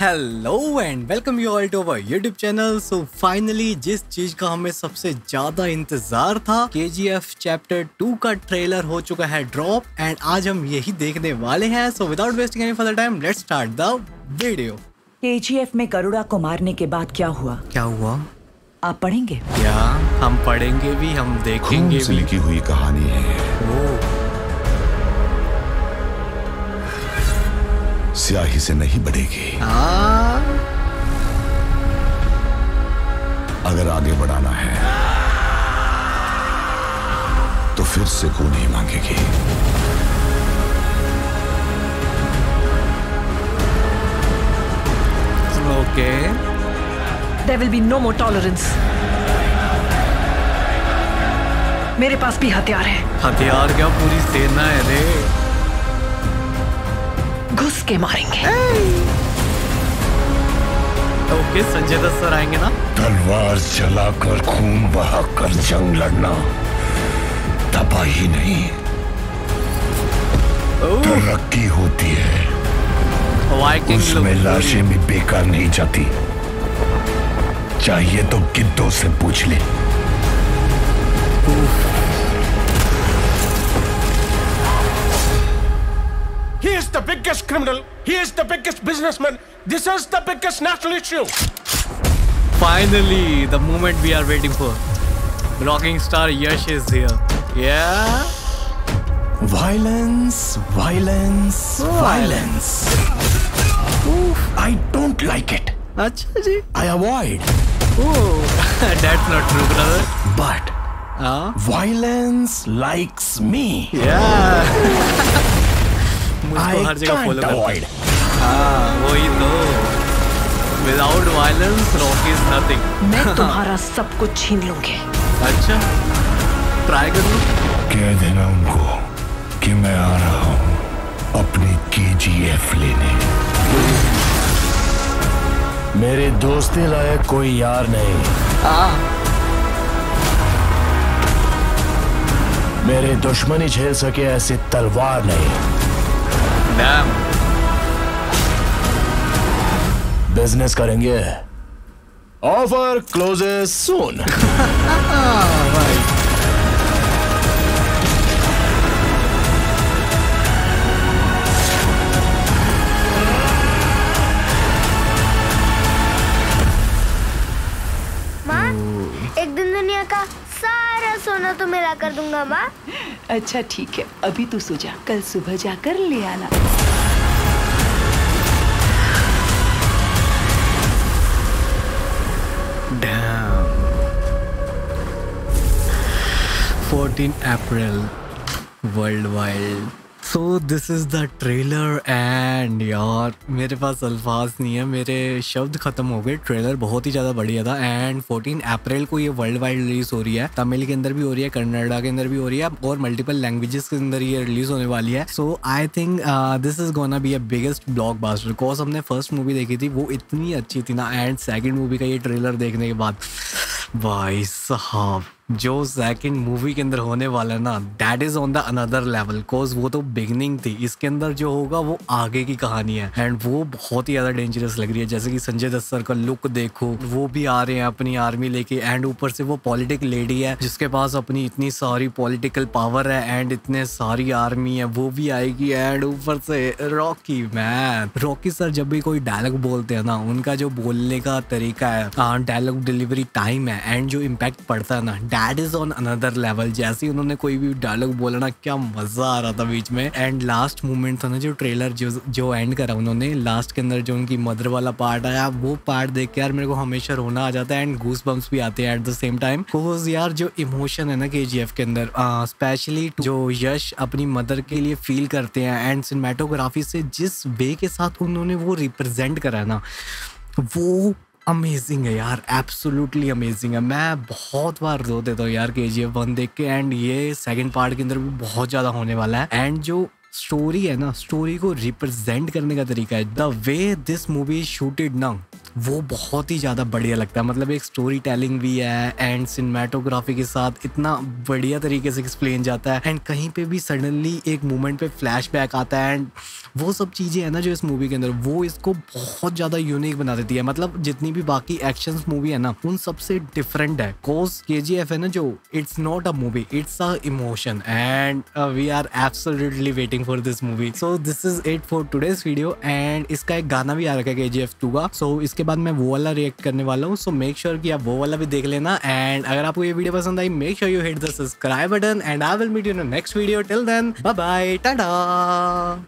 Hello and welcome you all to our YouTube channel so finally जिस चीज़ का हमें सबसे ज़्यादा इंतज़ार था K G F chapter two का ट्रेलर हो चुका है ड्रॉप एंड आज हम यही देखने वाले हैं। So without wasting any further time let's start the video KGF में गरुड़ा को मारने के बाद क्या हुआ? क्या हुआ? आप पढ़ेंगे? क्या हम पढ़ेंगे भी हम देखेंगे भी। लिखी हुई कहानी है। स्याही से नहीं बढ़ेगी। अगर आगे बढ़ाना है तो फिर से खून ही मांगेगी। Okay There will be no more tolerance. मेरे पास भी हथियार है। हथियार क्या पूरी सेना है रे? घुस के मारेंगे ओके संजय दत्त सर आएँगे ना? तलवार चलाकर खून बहाकर जंग लड़ना। तबाही नहीं। तरक्की होती है। उसमें लाशें भी बेकार नहीं जाती। चाहिए तो गिद्धों से पूछ ले। the biggest criminal. He is the biggest businessman. This is the biggest national issue. Finally, the moment we are waiting for. Rocking star Yash is here. Yeah? Violence, violence, oh. violence. Oof. I don't like it. Ji. I avoid. Oh, that's not true, brother. But Huh? Violence likes me. Yeah. मुझको हर जगह follow करता है. हाँ, वही तो. Without violence, rock is nothing. मैं तुम्हारा सब कुछ छीन लूँगी अच्छा. ट्राई कर लो. कह देना उनको कि मैं आ रहा हूँ अपनी केजीएफ लेने मेरे दोस्ती लायक कोई यार नहीं मेरे दुश्मनी झेल सके ऐसी तलवार नहीं Damn. बिज़नेस करेंगे। ऑफ़र क्लोजेस सून माँ एक दिन दुनिया का सारा सोना तो मिला कर दूँगा माँ। अच्छा ठीक है अभी तू सो जा कल सुबह जाकर ले आना Damn. 14 April worldwide. So this is the trailer and यार मेरे पास अल्फाज नहीं है। मेरे शब्द खत्म हो गए। ट्रेलर बहुत ही ज़्यादा बढ़िया था एंड 14 अप्रैल को ये वर्ल्ड वाइड रिलीज़ हो रही है। तमिल के अंदर भी हो रही है, कन्नड़ा के अंदर भी हो रही है और मल्टीपल लैंग्वेजेस के अंदर ये रिलीज़ होने वाली है। So I think this is gonna be a biggest blockbuster because हमने फ़र्स्ट मूवी देखी थी, वो इतनी अच्छी थी ना। एंड सेकेंड मूवी का ये ट्रेलर देखने के बाद, भाई साहब। जो सेकंड मूवी के अंदर होने वाला है ना that is on the another level cause वो तो बिगनिंग थी। इसके अंदर जो होगा, वो आगे की कहानी है। एंड वो बहुत ही ज़्यादा डेंजरस लग रही है। जैसे कि संजय दत्त सर का लुक देखो, वो भी आ रहे हैं अपनी आर्मी लेके। एंड ऊपर से वो पॉलिटिक लेडी है, जिसके पास अपनी इतनी सारी पॉलिटिकल पावर है। एंड इतने सारी आर्मी है, वो भी आएगी। एंड ऊपर से रॉकी मैन रॉकी सर जब भी कोई डायलॉग बोलते हैं ना, उनका जो बोलने का तरीका है डायलॉग डिलीवरी टाइम है। एंड जो इम्पैक्ट पड़ता है ना that is on another level जैसे ही उन्होंने कोई भी डायलॉग बोला ना, क्या मज़ा आ रहा था बीच में। एंड लास्ट मोमेंट था ना जो ट्रेलर जो जो एंड करा उन्होंने। लास्ट के अंदर जो उनकी मदर वाला पार्ट आया, वो पार्ट देख के यार मेरे को हमेशा रोना आ जाता है एंड गूस बम्स भी आते हैं at the same time because यार जो इमोशन है ना के जी एफ़ के अंदर स्पेशली जो यश अपनी मदर के लिए फील करते हैं एंड सिनेमाटोग्राफी से जिस वे के साथ उन्होंने वो रिप्रेजेंट करा ना, वो अमेजिंग है यार एब्सोल्युटली अमेजिंग है। मैं बहुत बार रो देता हूँ यार के जी एफ़ वन देख के एंड ये सेकंड पार्ट के अंदर भी बहुत ज़्यादा होने वाला है। एंड जो स्टोरी है ना स्टोरी को रिप्रेजेंट करने का तरीका है। The way this movie shooted ना, वो बहुत ही ज़्यादा बढ़िया लगता है। मतलब एक स्टोरी टेलिंग भी है एंड सिनेमाटोग्राफी के साथ इतना बढ़िया तरीके से एक्सप्लेन जाता है। एंड कहीं पे भी सडनली एक मोमेंट पे फ्लैश आता है एंड वो सब चीज़ें है ना जो इस मूवी के अंदर वो इसको बहुत ज़्यादा यूनिक बना देती है। मतलब जितनी भी बाकी एक्शन मूवी है ना उन सबसे डिफरेंट है। कोस के है ना जो it's not a movie it's a emotion and we are absolutely waiting for this movie so this is it for today's video and इसका एक गाना भी आ रखा है के जी एफ़ टू का। सो so, इसके बाद मैं वो वाला रिएक्ट करने वाला हूँ। सो मेक श्योर कि आप वो वाला भी देख लेना एंड अगर आपको ये वीडियो पसंद आई make sure you hit the subscribe button and I will meet you next video till then bye bye tata